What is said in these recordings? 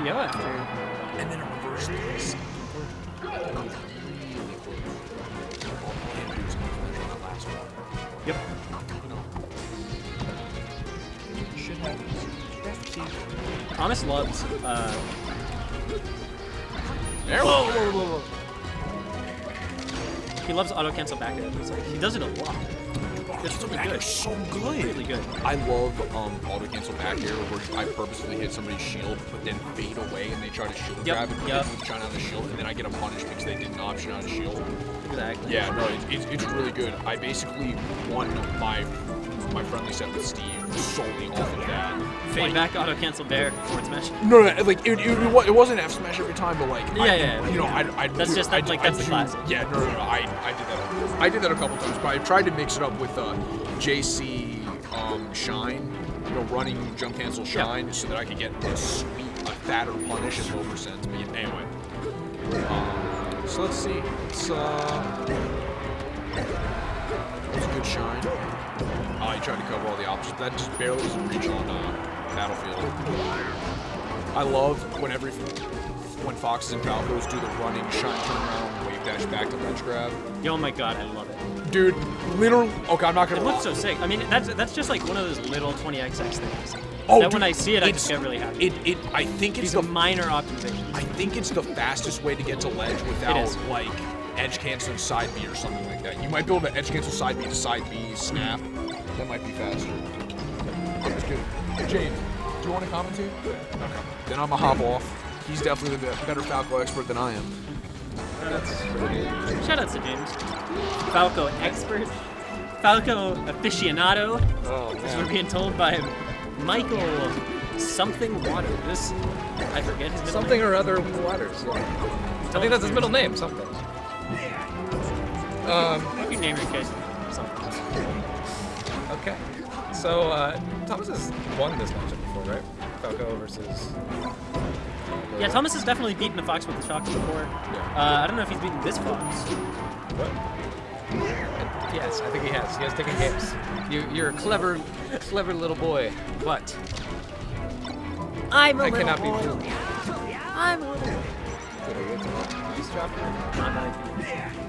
RBO after. And then a reverse 360. Really close. Can't do something on that last one. Yep. Thomas loves. Uh, There whoa, we go. whoa, whoa, whoa. He loves auto cancel back air. It's like he does it a lot. It's really Back good. air's so good. Really good. I love um, auto cancel back air where I purposefully hit somebody's shield, but then fade away and they try to shield Yep, grab and yep. with China on the shield, and then I get a punish because they didn't option on a shield. Exactly. Yeah, no, it's, it's, it's really good. I basically won my my friendly set with Steve solely off of that. Fade Like, back auto cancel bear forward smash. No, no, like it, it, it, wasn't F smash every time, but like, Yeah, I, yeah, yeah. you know, I, I That's just- I, like, I that's the do- classic. Yeah, no, no, no, I, I did that. I did that a couple times, but I tried to mix it up with uh, JC um, Shine, you know, running jump cancel Shine, so that I could get a sweet, a fatter punish and low percents. But yeah, anyway, um, so let's see. It's uh, it's a good Shine. Uh, he tried to cover all the options. That just barely doesn't reach on uh, Battlefield. I love whenever when Foxes and Falcos do the running shine turnaround wave dash back to ledge grab. Yo, oh my god, I love it. Dude, literally. Okay, I'm not gonna. It lie. looks so sick. I mean, that's that's just like one of those little 20xx things. Oh, that dude, when I see it, I just get really happy. It, it. I think it's These the. minor optimizations. I think it's the fastest way to get to ledge without is. like edge canceling side B or something like that. You might be able to edge cancel side B to side B snap. That might be faster. That's good. James, do you want to commentate? Okay. Then I'm gonna hop off. He's definitely the better Falco expert than I am. That's Shout out to James. Falco expert. Falco aficionado, Oh, as we're being told by Michael something Waters. I forget his middle Something name. or other Waters. I think that's his middle name. Something. Um, You name your case something. okay. So uh, Thomas has won this matchup before, right? Falco versus. Yeah, Thomas has definitely beaten a fox with his fox before. Yeah. Uh, I don't know if he's beaten this fox. What? Yes, I think he has. He has taken games. You, you're a clever, clever little boy, but I'm a I little cannot be boy. fooled. I'm a little boy. Did I get to He's dropping. I'm 19.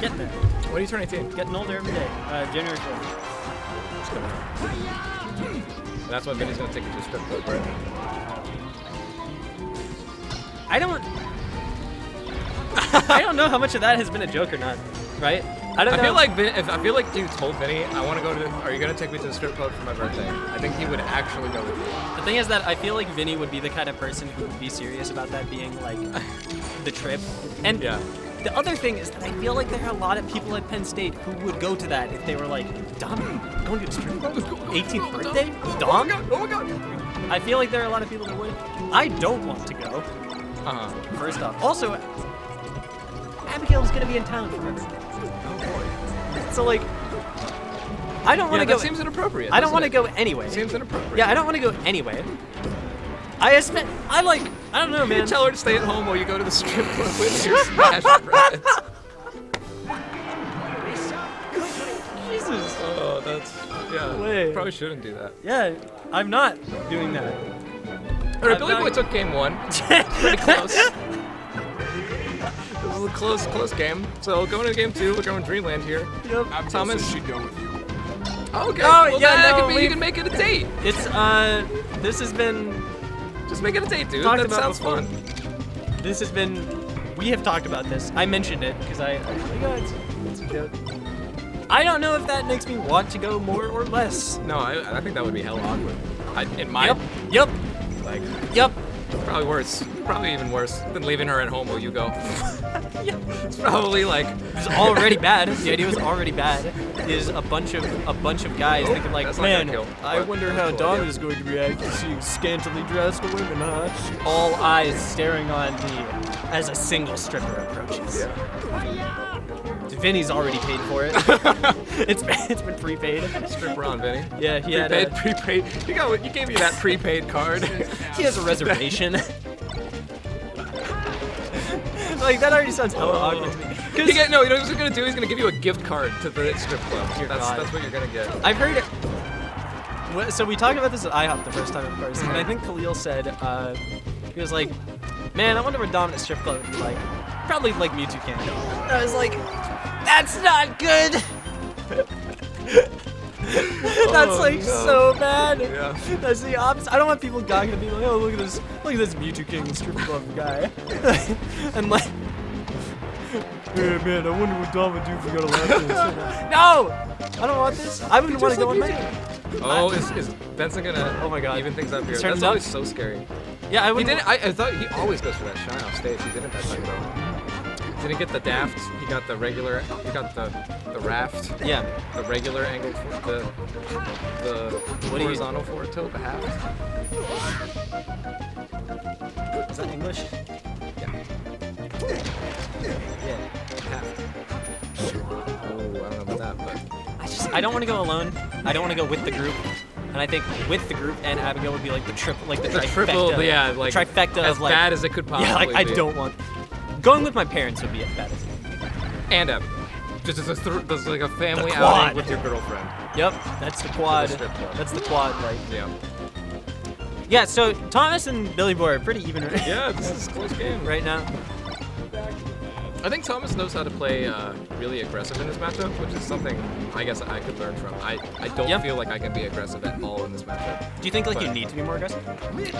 Getting there. When are you turn 18? Getting older every day. Uh, January 4th. It's coming up. And that's why Vinny's gonna take you to a strip club, right? I don't. I don't know how much of that has been a joke or not, right? I don't I know. feel like Vin, if I feel like you told Vinny, I want to go to. Are you gonna take me to the strip club for my birthday? I think he would actually go with you. the thing is that I feel like Vinny would be the kind of person who would be serious about that being like the trip. And Yeah. The other thing is that I feel like there are a lot of people at Penn State who would go to that if they were like, Dom, going to a strip club? 18th birthday? Dom? Oh my god! I feel like there are a lot of people that would. I don't want to go. Uh huh. First off. Also, Abigail's gonna be in town for. Oh So like, I don't want to that go. seems inappropriate. I don't want to go anyway. Seems inappropriate. Yeah, I don't want to go anyway. I spent. I like. I don't know, You man. tell her to stay at home while you go to the strip club with your smash friends. Jesus. Oh, that's yeah. Way. Probably shouldn't do that. Yeah, I'm not doing that. All right, I'm Billy not- Boy took game one. Pretty close. This was a close, close game. So going to game two, we're going to Dreamland here. Yep. Abigail Thomas? says she'd go with you. Okay. Oh, well, yeah, then that no, could be, you we've- can make it a date. It's uh. This has been. Just make it a date, dude. Talked that sounds before. fun. This has been. We have talked about this. I mentioned it because I. I was like, "Oh, it's, it's a joke." I don't know if that makes me want to go more or less. No, I, I think that would be hell awkward. I, in my Yep. Yep. like, Yep. Probably worse. Probably even worse than leaving her at home while you go. Yep. It's probably like it's already bad. The idea was already bad. Is a bunch of a bunch of guys Oh, thinking like, man, kill. I wonder how cool idea." is going to react to seeing scantily dressed women, huh? All eyes staring on me as a single stripper approaches. Vinny's already paid for it. it's been, it's been prepaid. stripper on, Vinny. Yeah, he had Prepaid, a, prepaid. You got, you gave me that prepaid card. he has a reservation. like that already sounds hella awkward to me. 'Cause He get, no, you know what he's gonna do? He's gonna give you a gift card to the strip club. Dear That's God. that's what you're gonna get. I've heard. Wha- So we talked about this at IHOP the first time in person, and I think Khalil said uh, He was like, man, I wonder what Dominant Strip Club would be like. Probably like Mewtwo Canyon. And I was like, that's not good. That's Oh, like no. so bad. Yeah. That's the opposite. I don't want people gawking at me like, oh, look at this, look at this Mew2King strip club guy, and like, hey man, I wonder what Dom would do if we got a lap dance. no, I don't want this. I wouldn't want to go on my. Oh, is, is Benson gonna? Oh my God. Even things up here. Turn That's up. always so scary. Yeah, I wouldn't. didn't. I, I thought he always goes for that shine off stage. He didn't that time though. Didn't get the daft. He got the regular. He got the the raft. Yeah. The regular angled for the the What horizontal forward tilt. The half. Is that English? Yeah. Yeah. Half. Oh, I don't know about that, but I just, I don't want to go alone. I don't want to go with the group. And I think with the group and Abigail would be like the triple, like the, the trifecta. triple. Yeah, like trifecta as of like. bad as it could possibly yeah, like I be. don't want. Going with my parents would be bad as. And Em. Just as a th- just like a family outing with your girlfriend. Yep, that's the quad. club. That's the quad. Like. Yeah. Yeah. So Thomas and Billy Boy are pretty even. right- Yeah, this is close game. right now. I think Thomas knows how to play uh, really aggressive in this matchup, which is something I guess I could learn from. I, I don't Yeah. feel like I can be aggressive at all in this matchup. Do you think like you need to be more aggressive?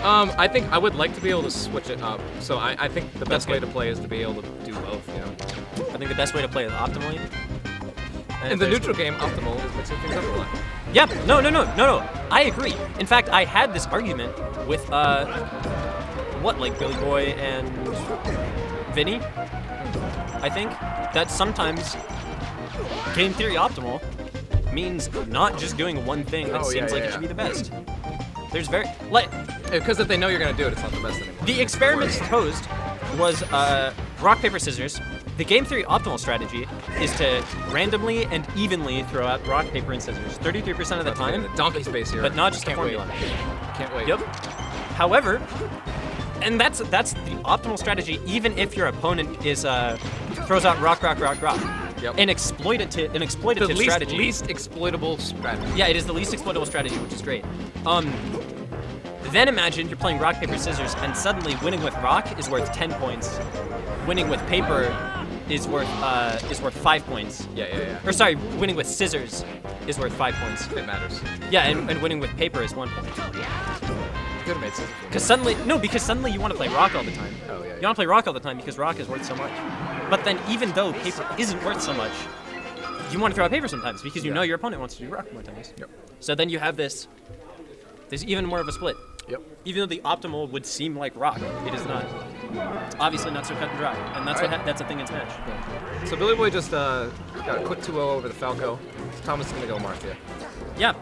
Um, I think I would like to be able to switch it up. So I, I think the best way to play is to be able to do both. You know, I think the best way to play it optimally. and in the neutral game, optimal is mixing things up a lot. Yep. No, no, no, no, no. I agree. In fact, I had this argument with uh, what like Billy Boy and Vinny. I think that sometimes game theory optimal means not just doing one thing that Oh, yeah, seems like yeah, it should be the best. There's very like Because if they know you're gonna do it, it's not the best anymore. the experiment proposed was uh, rock paper scissors. The game theory optimal strategy is to randomly and evenly throw out rock paper and scissors 33% of the time, the donkey space here. but not just Can't wait. formula. Can't wait. Yep. However, and that's that's the optimal strategy, even if your opponent is uh, throws out rock, rock, rock, rock. Yep. An exploitative, an exploitative The least, strategy. least exploitable strategy. Yeah, it is the least exploitable strategy, which is great. Um, then imagine you're playing rock, paper, scissors, and suddenly winning with rock is worth 10 points. Winning with paper is worth uh, is worth five points. Yeah, yeah, yeah. Or sorry, winning with scissors is worth five points. It matters. Yeah, and, and winning with paper is one point. Could have made sense. Because suddenly, no, because suddenly you want to play rock all the time. Oh, yeah, You want to play rock all the time because rock is worth so much. But then, even though paper isn't worth so much, you want to throw out paper sometimes because you Yeah. know your opponent wants to do rock more times. Yep. So then you have this. There's even more of a split. Yep. Even though the optimal would seem like rock, it is not. It's obviously not so cut and dry, and that's what ha- that's a thing in Smash. So Billy Boy just uh, got a quick 2-0 over the Falco. Thomas is gonna go Marthia. Yeah.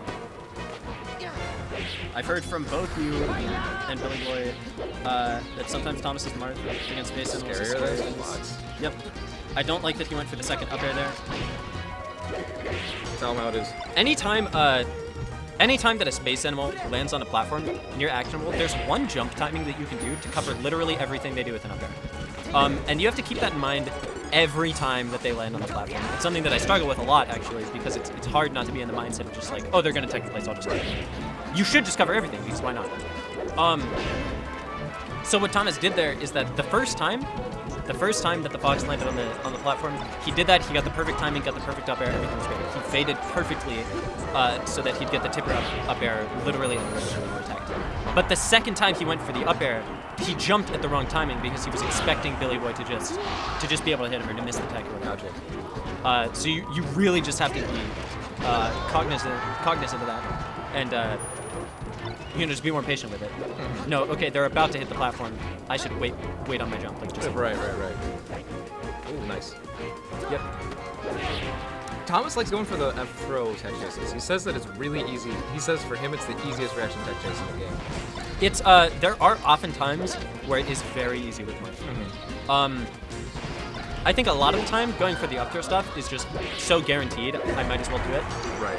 I've heard from both you and Billy Boy uh, that sometimes Thomas is Marth against Space Animals. is Scarier than Yep. I don't like that he went for the second up air there. Tell him how it is. Anytime, uh, anytime that a space animal lands on a platform near actionable, there's one jump timing that you can do to cover literally everything they do with an up air. Um, and you have to keep that in mind every time that they land on the platform. It's something that I struggle with a lot, actually, because it's, it's hard not to be in the mindset of just like, oh, they're gonna take the place, I'll just cover it. You should just cover everything, because why not? Um, so what Thomas did there is that the first time, the first time that the fox landed on the on the platform, he did that. He got the perfect timing, got the perfect up air, everything was great. He faded perfectly, uh, so that he'd get the tipper up, up air literally the enemy attacked. But the second time he went for the up air, he jumped at the wrong timing because he was expecting Billy Boy to just to just be able to hit him or to miss the attack or whatever. Uh, so you, you really just have to be uh, cognizant cognizant of that, and uh, you know just be more patient with it. No, okay, they're about to hit the platform. I should wait wait on my jump. Like just Right, right, right. Ooh, nice. yep. Thomas likes going for the F throw tech chases. He says that it's really easy. He says for him it's the easiest reaction tech chase in the game. It's uh there are often times where it is very easy with Marth. Um, I think a lot of the time going for the up throw stuff is just so guaranteed. I might as well do it. Right.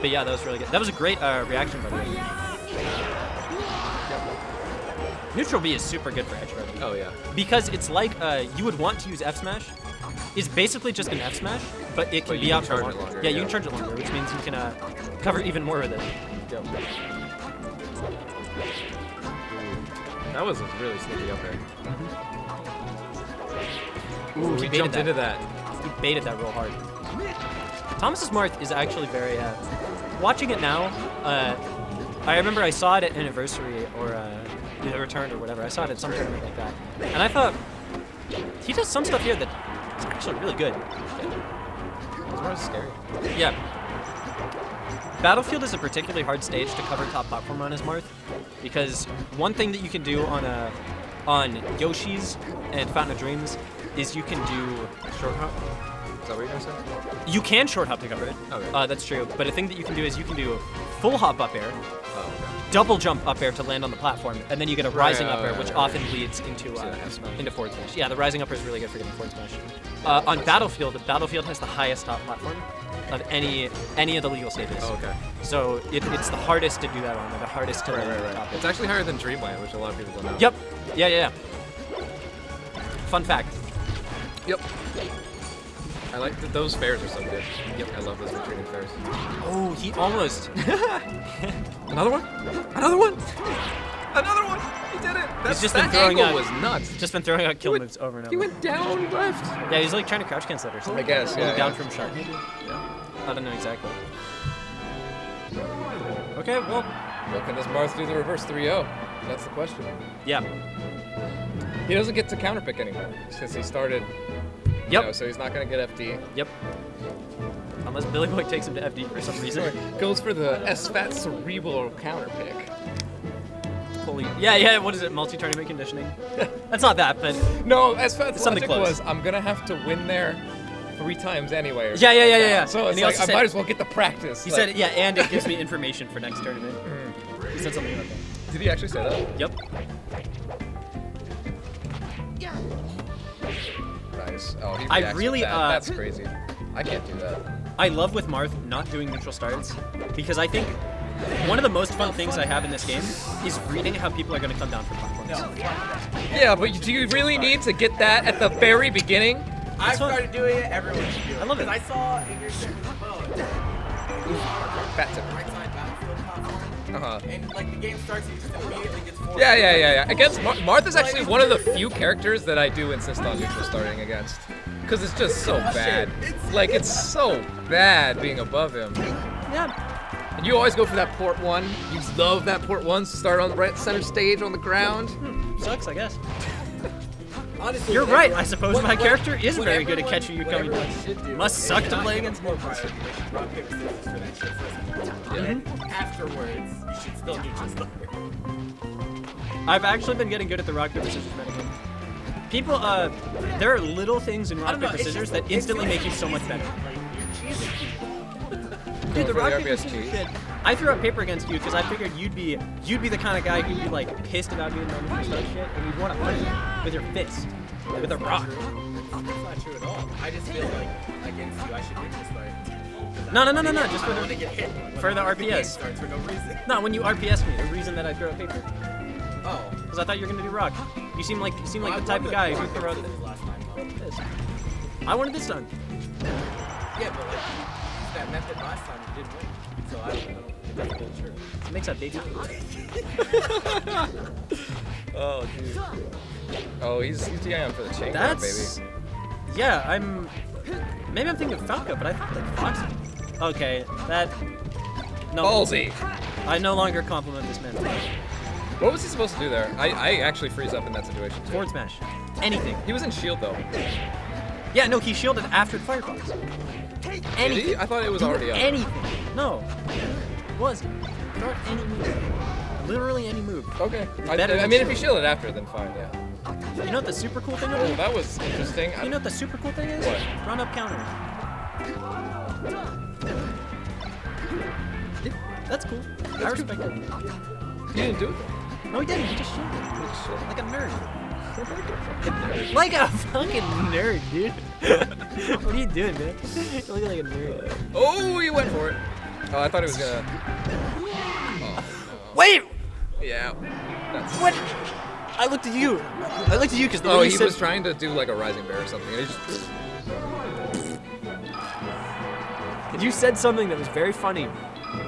But yeah, that was really good. That was a great uh, reaction by the way. Neutral B is super good for edge guarding. Oh yeah. because it's like uh, you would want to use F smash. It's basically just an F smash, but it can But be out for charge longer. longer, Yeah, you can charge it longer, which means you can uh, cover even more with it. That was a really sneaky up there. Ooh, he jumped that. into that. He baited that real hard. Thomas's Marth is actually very. Uh, watching it now, uh, I remember I saw it at Anniversary or uh, The Return or whatever. I saw it at some tournament like that, and I thought he does some stuff here that is actually really good. It's more scary. Yeah. Battlefield is a particularly hard stage to cover top platform on as Marth, because one thing that you can do on a on Yoshi's and Fountain of Dreams is you can do Short hop? Is that what you're gonna say? you can short hop to cover it. Okay. Uh, that's true. But a thing that you can do is you can do full hop up air, Oh. Double jump up air to land on the platform, and then you get a rising oh, up air, yeah, which yeah, often leads into uh, that F smash. into forward smash. Yeah, the rising up air is really good for getting forward smash. Uh, on Battlefield, Battlefield has the highest top platform of any any of the legal stages. Oh, okay. So it, it's the hardest to do that on, or the hardest to Right, land right, on top It's actually higher than Dreamland, which a lot of people don't know. Yep. Yeah, yeah, yeah. Fun fact. Yep. I like th- those fairs are so good. Yep. I love those retreating fairs. Oh, he almost. Another one? Another one? Another one! He did it! That's, just that been throwing angle out- was nuts. just been throwing out kill went- moves over and over. He went down left. yeah, he's like trying to crouch cancel it or something. I guess, Going yeah, Down yeah. from sharp. Yeah. I don't know exactly. Okay, well, Well, can this Marth do the reverse 3-0? That's the question. yeah. He doesn't get to counterpick anymore since he started. Yep. know, so he's not gonna get FD. Yep. Unless Billy Boy takes him to FD for some reason. Goes for the SFAT cerebral counterpick. Holy. Yeah, yeah. What is it? Multi-tournament conditioning. That's not that, but No, SFAT's Something logic close. was I'm gonna have to win there three times anyway. Yeah, yeah, yeah, yeah, yeah. So it's like I said- might as well get the practice. he like- said, yeah, and it gives me information for next tournament. He said something about that. Mm. Did he actually say that? Yep. Nice. Oh, he I really, that. uh, That's crazy. I can't do that. I love with Marth not doing neutral starts because I think one of the most fun things I have in this game is reading how people are going to come down from platforms. Yeah, but do you really need to get that at the very beginning? I started doing it, everyone should do it. I love it. 'Cause I saw in your stream as well, it's Fat tip. Right side battlefield platform, Uh huh. and like the game starts, and he just immediately gets forward. Yeah, yeah, yeah, yeah. Against Mar- Martha's actually one of the few characters that I do insist on neutral starting against. Because it's just so bad. Like, it's so bad being above him. Yeah. And you always go for that port one. You love that port one. Start on the right center stage on the ground. Sucks, I guess. Honestly, You're right. I suppose my character is very what good at catching you coming everyone down. do Must suck to play against more Marcus. priority. They should rock, paper, scissors for that shit first. And then afterwards, you should still neutral start. I've actually been getting good at the rock paper scissors metagame. People, uh, there are little things in rock paper scissors just- that instantly make you so much better. Dude, the rock paper scissors shit. I threw out paper against you because I figured you'd be you'd be the kind of guy who'd be like pissed about being known for such shit, and you'd want to punch it with your fist, like with a rock. That's not true at all. I just feel like against you, I should neutral start. No, no, no, no, no, just for to the get hit. for the the RPS. for no reason. no when you RPS me, the reason that I throw out paper Oh. because I thought you were gonna do rock. You seem like you seem like the type of guy who throw out scissors last time. this. I wanted this done. Yeah, but like used that method last time, you didn't win. So I don't know. It doesn't feel true. It makes that day two. Oh, dude. Oh, he's he's DIM for the chain guard, That's baby. yeah. I'm maybe I'm thinking of Falco, but I thought like Fox. Okay, that no. Ballsy. I no longer compliment this man. What was he supposed to do there? I, I actually freeze up in that situation too. Forward smash, anything. He was in shield though. Yeah, no, he shielded after the Firefox. Did Anything. I thought it was already up. anything. No, it wasn't. Any move. Literally any move. Okay. I, I mean, if he shield. shielded after, then fine, yeah. You know what the super cool thing Oh, about it? that was interesting. You know what the super cool thing is? What? Run up counter. That's cool. I respect it. he didn't do it though. No, he didn't. He just shielded. He just shielded. Like a nerd. Like a fucking nerd, dude. what are you doing, man? You look like a nerd. Oh, he went for it. Oh, I thought he was gonna. Oh, Wait! Yeah. That's... What? I looked at you. I looked at you because the Oh, he said. was trying to do like a rising bear or something. And he just... you said something that was very funny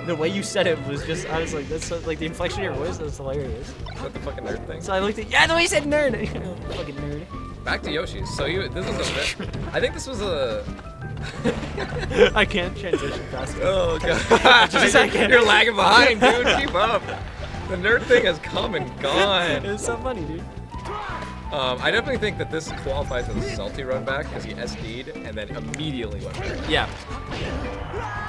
the way you said it was just, I was like, that's so, like the inflection of your voice was hilarious. Is that the fucking nerd thing? So I looked at, yeah, the way you said nerd. Fucking nerd. Back to Yoshi. So you, this was a bit, I think this was a. I can't transition fast. Oh god. Just a second. You're lagging behind, dude. Keep up. The nerd thing has come and gone. was so funny, dude. Um, I definitely think that this qualifies as a salty run back because he SD'd and then immediately went back. Yeah.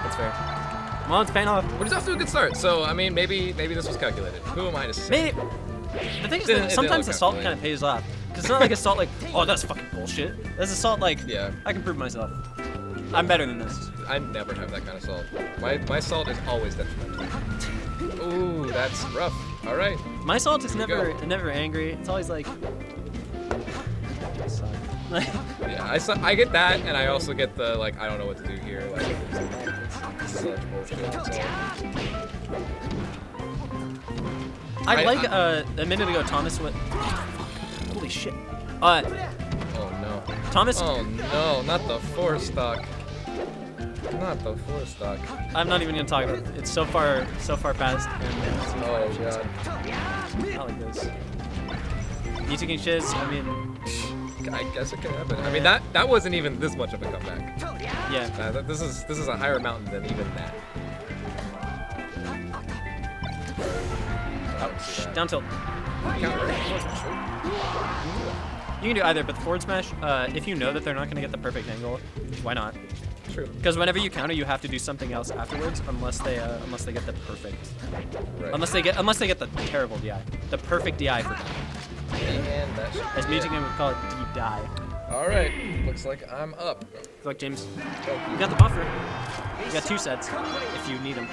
That's fair. Well, it's paying off. But he's off to a good start. So I mean, maybe maybe this was calculated. Who am I to say? Maybe. The thing is, that sometimes didn't assault kind of pays off. Because it's not like assault like, oh, that's fucking bullshit. That's assault like, Yeah. I can prove myself. I'm better than this. I never have that kind of salt. My my salt is always detrimental. Ooh, that's rough. All right. My salt is never go. never angry. It's always like. Yeah, I, I get that, and I also get the like I don't know what to do here. Like bullshit. So. I I- like I- uh, a minute ago Thomas went. Holy shit. Uh, Oh no. Thomas. Oh no, not the four stock. Not the four stock. I'm not even gonna talk about it. It's so far, so far past. And Oh god. I like this. You taking shiz? I mean, I guess it could happen. I mean that that wasn't even this much of a comeback. yeah. Uh, th- this is this is a higher mountain than even that. I don't see that. Down tilt. Counter. You can do either, but the forward smash, uh, if you know that they're not gonna get the perfect angle, why not? True. Because whenever you counter, you have to do something else afterwards, unless they uh, unless they get the perfect, Right. unless they get unless they get the terrible DI, the perfect DI for should as Music it. would call it D-die. All right. Looks like I'm up. Look, James, you got the buffer. You got two sets if you need them.